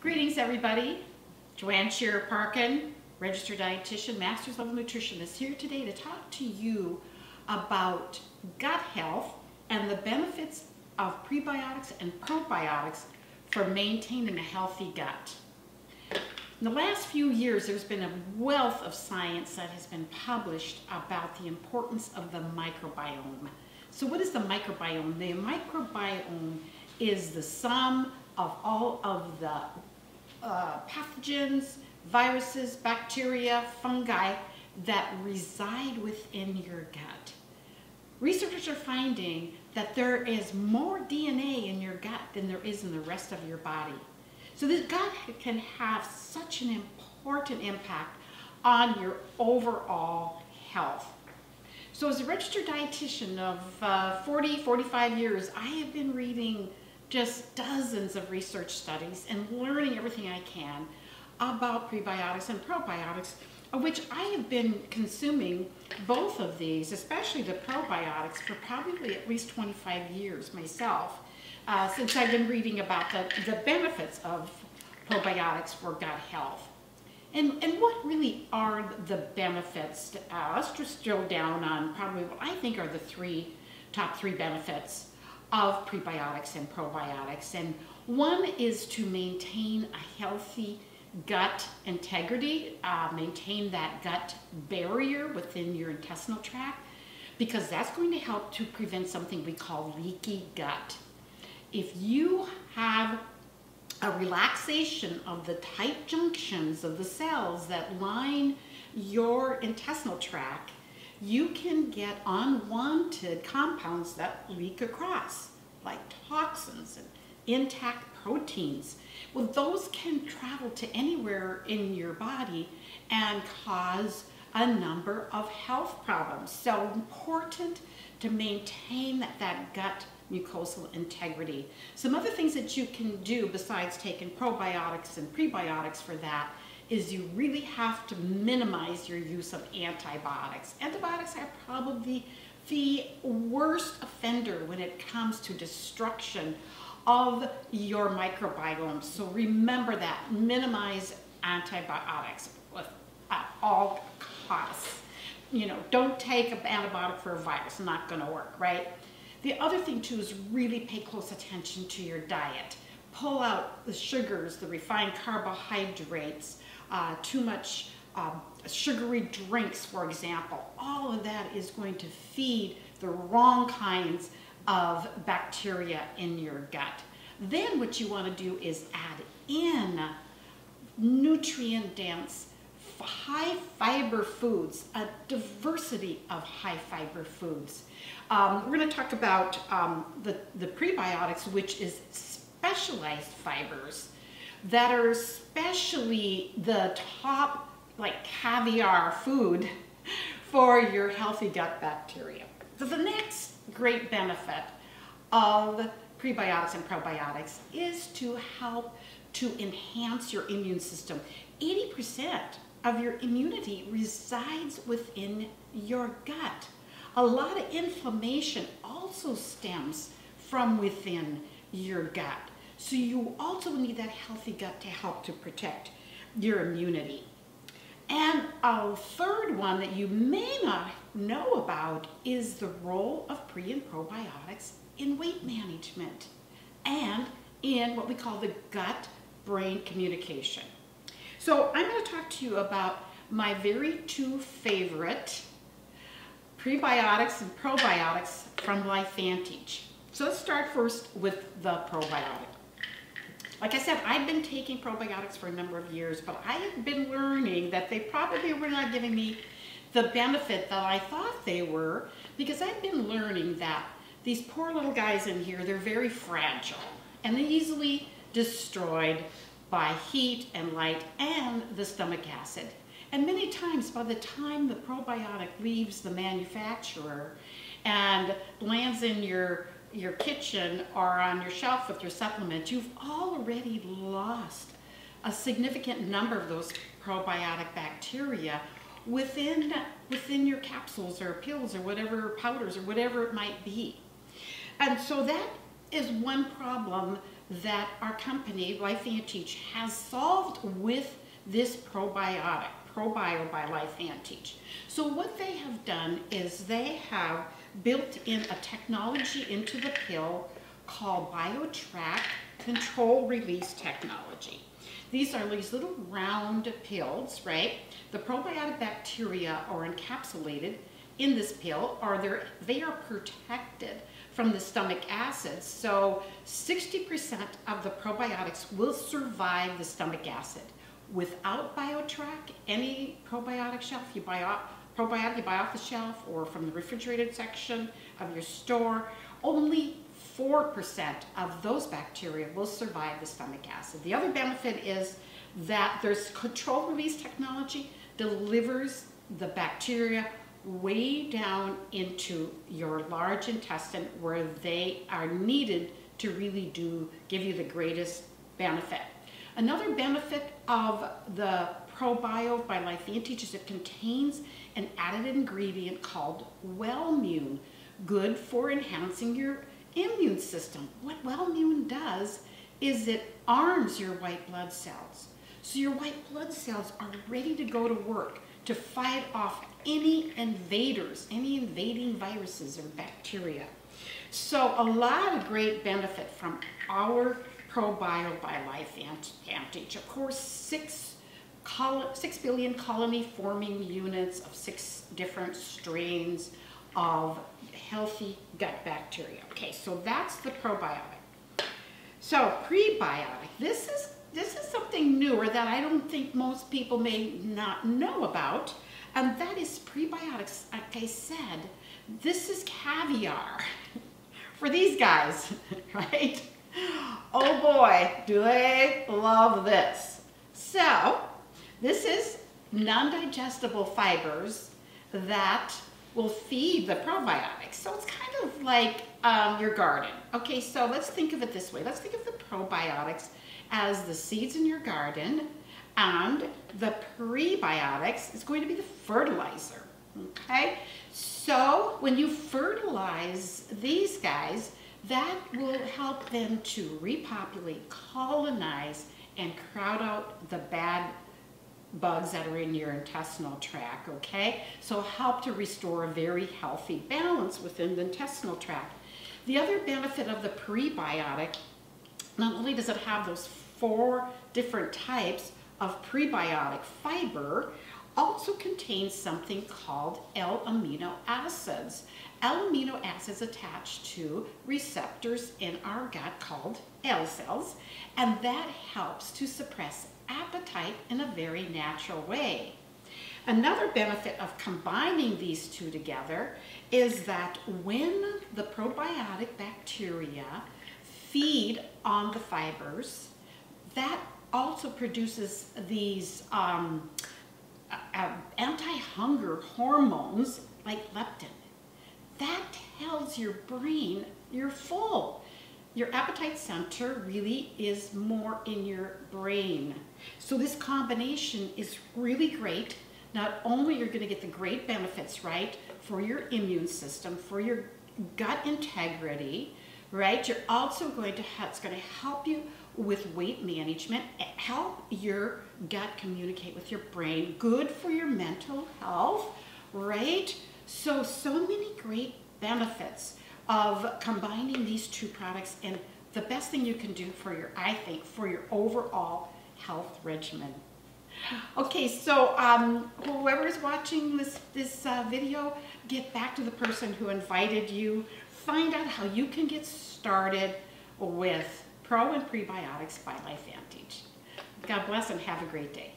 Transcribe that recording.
Greetings, everybody. Joanne Shearer Parkin, registered dietitian, master's level nutritionist, here today to talk to you about gut health and the benefits of prebiotics and probiotics for maintaining a healthy gut. In the last few years, there's been a wealth of science that has been published about the importance of the microbiome. So what is the microbiome? The microbiome is the sum of all of the uh, pathogens, viruses, bacteria, fungi that reside within your gut. Researchers are finding that there is more DNA in your gut than there is in the rest of your body. So the gut can have such an important impact on your overall health. So as a registered dietitian of uh, 40, 45 years, I have been reading just dozens of research studies and learning everything I can about prebiotics and probiotics, of which I have been consuming both of these, especially the probiotics, for probably at least 25 years myself, uh, since I've been reading about the, the benefits of probiotics for gut health. And, and what really are the benefits? Uh, let's just drill down on probably what I think are the three top three benefits of prebiotics and probiotics. And one is to maintain a healthy gut integrity, uh, maintain that gut barrier within your intestinal tract, because that's going to help to prevent something we call leaky gut. If you have a relaxation of the tight junctions of the cells that line your intestinal tract, you can get unwanted compounds that leak across, like toxins and intact proteins. Well, those can travel to anywhere in your body and cause a number of health problems. So important to maintain that, that gut mucosal integrity. Some other things that you can do besides taking probiotics and prebiotics for that is you really have to minimize your use of antibiotics. Antibiotics are probably the worst offender when it comes to destruction of your microbiome. So remember that, minimize antibiotics at all costs. You know, don't take an antibiotic for a virus, not gonna work, right? The other thing too is really pay close attention to your diet. Pull out the sugars, the refined carbohydrates, uh, too much um, sugary drinks, for example. All of that is going to feed the wrong kinds of bacteria in your gut. Then what you want to do is add in nutrient dense high fiber foods, a diversity of high fiber foods. Um, we're going to talk about um, the, the prebiotics, which is specialized fibers that are especially the top like caviar food for your healthy gut bacteria. So the next great benefit of prebiotics and probiotics is to help to enhance your immune system. 80% of your immunity resides within your gut. A lot of inflammation also stems from within your gut. So you also need that healthy gut to help to protect your immunity. And a third one that you may not know about is the role of pre and probiotics in weight management and in what we call the gut-brain communication. So I'm going to talk to you about my very two favorite prebiotics and probiotics from LifeVantage. So let's start first with the probiotic. Like I said, I've been taking probiotics for a number of years, but I have been learning that they probably were not giving me the benefit that I thought they were because I've been learning that these poor little guys in here, they're very fragile and they're easily destroyed by heat and light and the stomach acid. And many times by the time the probiotic leaves the manufacturer and lands in your your kitchen or on your shelf with your supplements, you've already lost a significant number of those probiotic bacteria within, within your capsules or pills or whatever, powders or whatever it might be. And so that is one problem that our company, LifeVantage, has solved with this probiotic, ProBio by Life Teach. So what they have done is they have built in a technology into the pill called BIO-tract Control Release Technology. These are these little round pills, right? The probiotic bacteria are encapsulated in this pill, or they are protected from the stomach acids. So 60% of the probiotics will survive the stomach acid. Without BIO-tract, any probiotic shelf you buy off, probiotic you buy off the shelf or from the refrigerated section of your store, only 4% of those bacteria will survive the stomach acid. The other benefit is that there's control release technology delivers the bacteria way down into your large intestine where they are needed to really do give you the greatest benefit. Another benefit of the ProBio by LifeVantage is it contains an added ingredient called Wellmune, good for enhancing your immune system. What Wellmune does is it arms your white blood cells. So your white blood cells are ready to go to work to fight off any invaders, any invading viruses or bacteria. So a lot of great benefit from our ProBio by LifeVantage. Of course, six, six billion colony forming units of six different strains of healthy gut bacteria. Okay, so that's the probiotic. So prebiotic, this is this is something newer that I don't think most people may not know about, and that is prebiotics. Like I said, this is caviar for these guys, right? Oh boy, do they love this. So, this is non-digestible fibers that will feed the probiotics. So it's kind of like um, your garden. Okay, so let's think of it this way. Let's think of the probiotics as the seeds in your garden and the prebiotics is going to be the fertilizer. Okay, so when you fertilize these guys, that will help them to repopulate, colonize, and crowd out the bad bugs that are in your intestinal tract, okay? So help to restore a very healthy balance within the intestinal tract. The other benefit of the prebiotic, not only does it have those four different types of prebiotic fiber, also contains something called L-amino acids. L-amino acids attach to receptors in our gut called L cells, and that helps to suppress appetite in a very natural way. Another benefit of combining these two together is that when the probiotic bacteria feed on the fibers, that also produces these um, uh, anti-hunger hormones like leptin. That tells your brain you're full. Your appetite center really is more in your brain. So this combination is really great. Not only you're going to get the great benefits, right, for your immune system, for your gut integrity, right? You're also going to have, it's going to help you with weight management, help your gut communicate with your brain, good for your mental health, right? So, so many great benefits of combining these two products and the best thing you can do for your, I think, for your overall health regimen. Okay, so um, whoever is watching this, this uh, video, get back to the person who invited you. Find out how you can get started with Pro and Prebiotics by LifeVantage. God bless and have a great day.